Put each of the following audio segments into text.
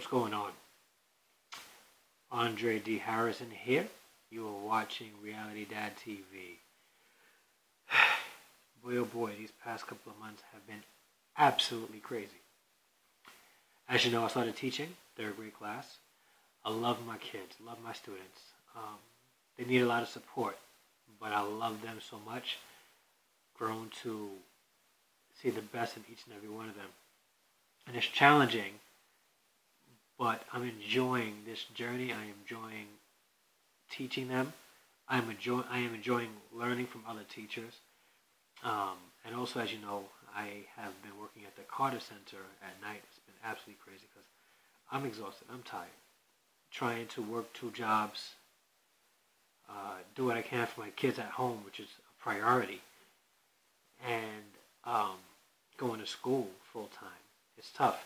What's going on? Andre D. Harrison here. You are watching Reality Dad TV. boy, oh boy, these past couple of months have been absolutely crazy. As you know, I started teaching third grade class. I love my kids, love my students. Um, they need a lot of support, but I love them so much. Grown to see the best in each and every one of them. And it's challenging but I'm enjoying this journey. I am enjoying teaching them. I'm enjoying. I am enjoying learning from other teachers. Um, and also, as you know, I have been working at the Carter Center at night. It's been absolutely crazy because I'm exhausted. I'm tired. Trying to work two jobs, uh, do what I can for my kids at home, which is a priority, and um, going to school full time. It's tough.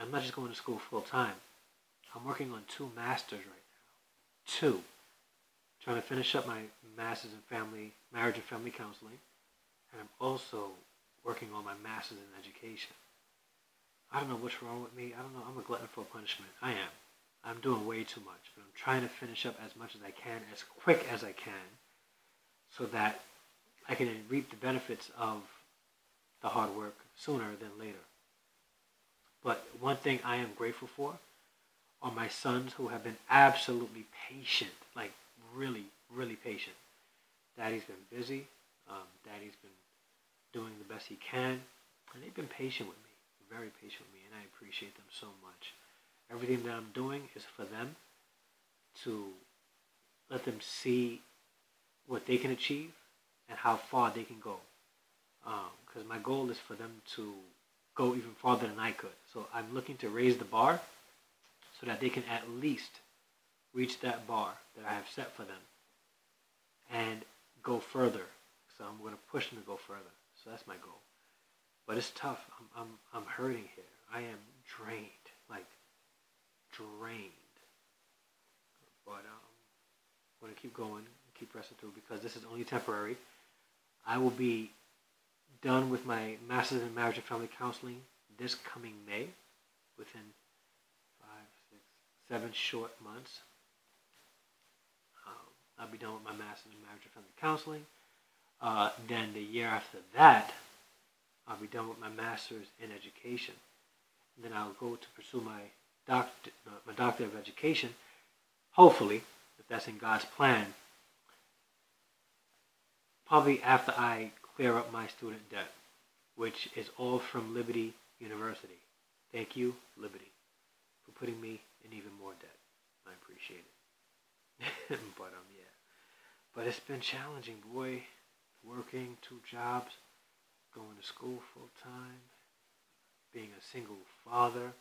I'm not just going to school full time. I'm working on two masters right now. Two. Trying to finish up my master's in family, marriage and family counseling. And I'm also working on my master's in education. I don't know what's wrong with me. I don't know. I'm a glutton for punishment. I am. I'm doing way too much. But I'm trying to finish up as much as I can, as quick as I can, so that I can reap the benefits of the hard work sooner than later. But one thing I am grateful for are my sons who have been absolutely patient, like really, really patient. Daddy's been busy. Um, Daddy's been doing the best he can, and they've been patient with me, very patient with me, and I appreciate them so much. Everything that I'm doing is for them to let them see what they can achieve and how far they can go. Because um, my goal is for them to go even farther than I could. So I'm looking to raise the bar so that they can at least reach that bar that I have set for them and go further. So I'm going to push them to go further. So that's my goal. But it's tough. I'm, I'm, I'm hurting here. I am drained, like drained. But um, I'm going to keep going, keep pressing through because this is only temporary. I will be done with my Master's in Marriage and Family Counseling this coming May within seven short months. Um, I'll be done with my master's in marriage and family counseling. Uh, then the year after that, I'll be done with my master's in education. And then I'll go to pursue my doctor, my doctor of education. Hopefully, if that's in God's plan, probably after I clear up my student debt, which is all from Liberty University. Thank you, Liberty, for putting me in even more debt. I appreciate it. but um yeah. But it's been challenging, boy. Working two jobs, going to school full time, being a single father.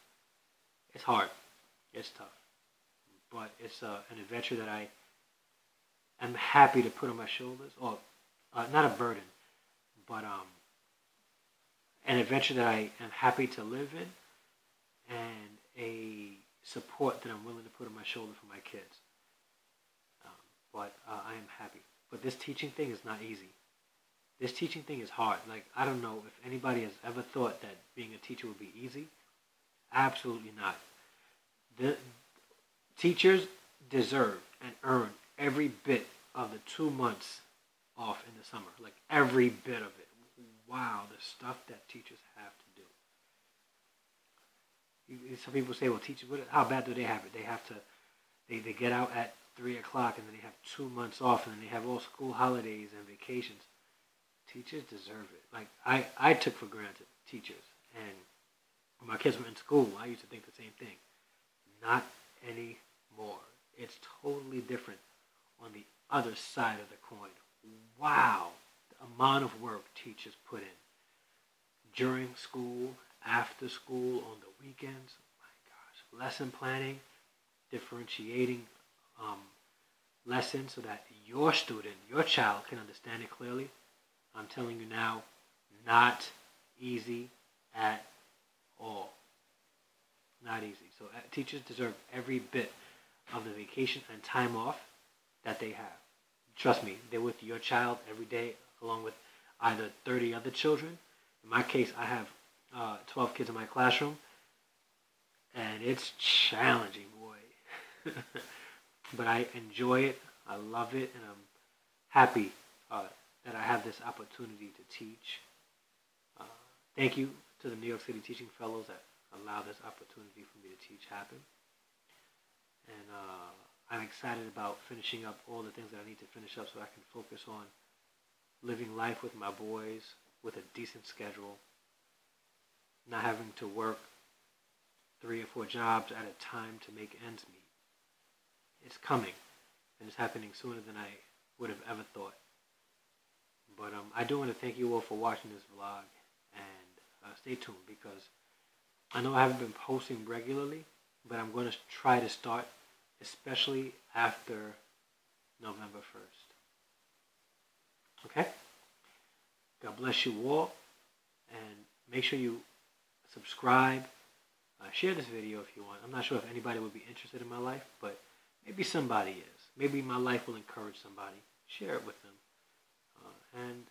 It's hard. It's tough. But it's uh, an adventure that I am happy to put on my shoulders. Or uh, not a burden, but um, an adventure that I am happy to live in and a support that I'm willing to put on my shoulder for my kids. Um, but uh, I am happy. But this teaching thing is not easy. This teaching thing is hard. Like, I don't know if anybody has ever thought that being a teacher would be easy. Absolutely not. The teachers deserve and earn every bit of the two months off in the summer. Like, every bit of it. Wow, the stuff that teachers have to some people say, well, teachers, what, how bad do they have it? They have to, they, they get out at 3 o'clock and then they have two months off and then they have all school holidays and vacations. Teachers deserve it. Like, I, I took for granted teachers. And when my kids were in school, I used to think the same thing. Not anymore. It's totally different on the other side of the coin. Wow, the amount of work teachers put in during school after school, on the weekends. My gosh, lesson planning, differentiating um, lessons so that your student, your child can understand it clearly. I'm telling you now, not easy at all. Not easy. So uh, teachers deserve every bit of the vacation and time off that they have. Trust me, they're with your child every day along with either 30 other children. In my case, I have uh, 12 kids in my classroom, and it's challenging, boy. but I enjoy it. I love it, and I'm happy uh, that I have this opportunity to teach. Uh, thank you to the New York City Teaching Fellows that allow this opportunity for me to teach happen. And uh, I'm excited about finishing up all the things that I need to finish up so I can focus on living life with my boys with a decent schedule, not having to work three or four jobs at a time to make ends meet. It's coming, and it's happening sooner than I would have ever thought. But um, I do want to thank you all for watching this vlog, and uh, stay tuned because I know I haven't been posting regularly, but I'm going to try to start, especially after November 1st. Okay? God bless you all, and make sure you subscribe, uh, share this video if you want. I'm not sure if anybody would be interested in my life, but maybe somebody is. Maybe my life will encourage somebody. Share it with them. Uh, and